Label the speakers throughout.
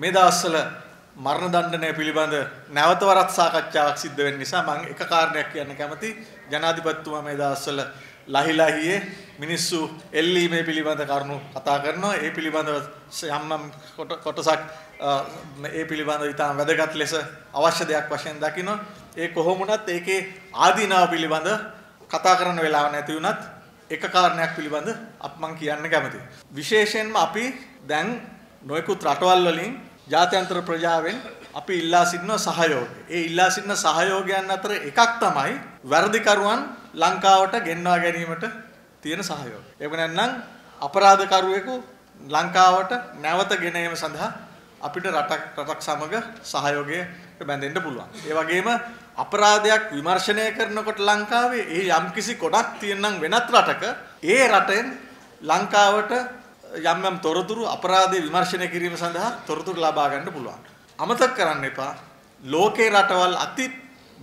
Speaker 1: මේ දවස්වල මරණ දණ්ඩනය පිළිබඳ නැවත වරක් සාකච්ඡාවක් සිද්ධ වෙන්න නිසා මම එක කාරණයක් කියන්න කැමති. ජනාධිපතිතුමා මේ දවස්වල ලහි ලහියේ මිනිස්සු එල්ලීමේ පිළිබඳ කරුණු කතා කරනවා. ඒ පිළිබඳව යම් යම් කොටසක් ඒ පිළිබඳව ඉතාම වැදගත් ලෙස අවශ්‍ය දෙයක් වශයෙන් දකිනවා. ඒ කොහොම වුණත් ඒකේ ආදීනාව පිළිබඳ කතා කරන්න වෙලාව නැති වුණත් එක කාරණයක් පිළිබඳ අප මං කියන්න කැමතියි. විශේෂයෙන්ම අපි දැන් නොයෙකුත් රටවල් වලින් ජාත්‍යන්තර ප්‍රජාවෙන් අපි ඉල්ලා සිටින සහයෝගය. ඒ ඉල්ලා සිටින සහයෝගයන් අතර එකක් තමයි වැරදිකරුවන් ලංකාවට ගෙන්වා ගැනීමට තියෙන සහයෝගය. ඒක නැත්නම් අපරාධකරුවෙකු ලංකාවට නැවත ගෙන ඒම සඳහා අපිට රටක් රටක් සමග සහයෝගයට බැඳෙන්න පුළුවන්. ඒ වගේම අපරාධයක් විමර්ශනය කරනකොට ලංකාවේ ඒ යම්කිසි කොටක් තියෙනම් වෙනත් රටක ඒ රටෙන් ලංකාවට යම් යම් තොරතුරු අපරාධය විමර්ශනය කිරීම සඳහා තොරතුරු ලබා ගන්න පුළුවන්. අමතක කරන්න එපා ලෝකේ රටවල් අති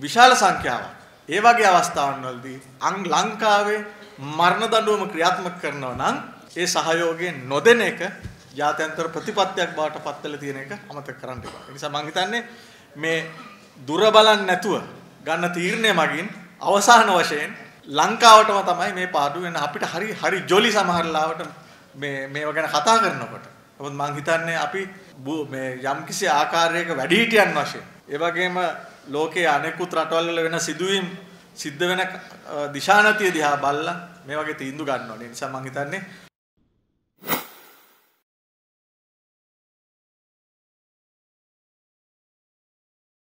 Speaker 1: විශාල සංඛ්‍යාවක් ඒ වගේ අවස්ථාවන් වලදී අං ලංකාවේ මරණ දඬුවම ක්‍රියාත්මක කරනවා නම් ඒ සහයෝගය නොදෙන එක ජාත්‍යන්තර ප්‍රතිපත්තියක් බවට පත් වෙලා තියෙන එක අමතක කරන්න එපා. ඒ නිසා මම හිතන්නේ මේ දුර බලන්නේ නැතුව ගන්න තීරණය මගින් අවසාන වශයෙන් ලංකාවටම තමයි මේ පාඩුව වෙන අපිට හරි හරි ජොලි සමහරලාවට මේ මේව ගැන කතා කරනකොට. මොකද මම හිතන්නේ අපි මේ යම්කිසි ආකාරයක වැඩිහිටියන් වශයෙන් ඒ වගේම ලෝකයේ අනෙකුත් රටවල් වල වෙන සිදුවීම් සිද්ධ වෙන දිශානතිය දිහා බලලා මේ වගේ තීන්දුව ගන්න ඕනේ. ඒ නිසා මම හිතන්නේ